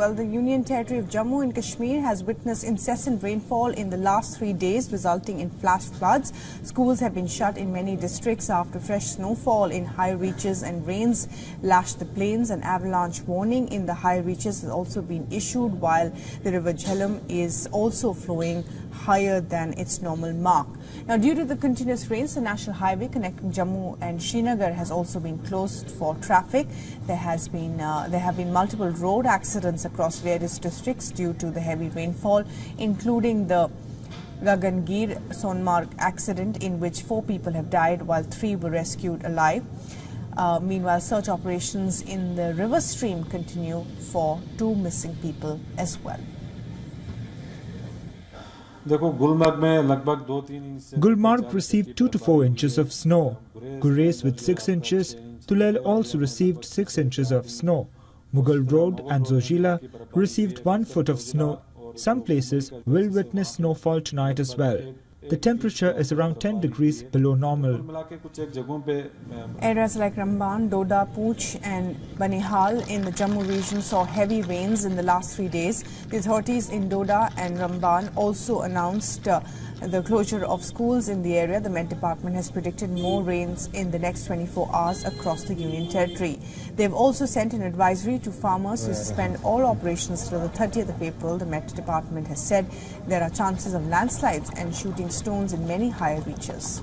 Well, the Union Territory of Jammu and Kashmir has witnessed incessant rainfall in the last three days, resulting in flash floods. Schools have been shut in many districts after fresh snowfall in high reaches and rains lashed the plains. An avalanche warning in the high reaches has also been issued, while the river Jhelum is also flowing higher than its normal mark. Now, due to the continuous rains, the national highway connecting Jammu and Srinagar has also been closed for traffic. There has been uh, there have been multiple road accidents across various districts due to the heavy rainfall, including the Gagangir Sonamarg accident in which four people have died while three were rescued alive. Uh, meanwhile, search operations in the river stream continue for two missing people as well. Gulmarg received 2 to 4 inches of snow. Gurez with 6 inches. Tulail also received 6 inches of snow. Mughal Road and Zojila received 1 foot of snow. Some places will witness snowfall tonight as well. The temperature is around 10 degrees below normal. Areas like Ramban, Doda, Poonch and Banihal in the Jammu region saw heavy rains in the last three days. The authorities in Doda and Ramban also announced uh, the closure of schools in the area. The Met Department has predicted more rains in the next 24 hours across the Union Territory. They've also sent an advisory to farmers to suspend all operations till the 30th of April. The Met Department has said there are chances of landslides and shooting stones in many higher reaches.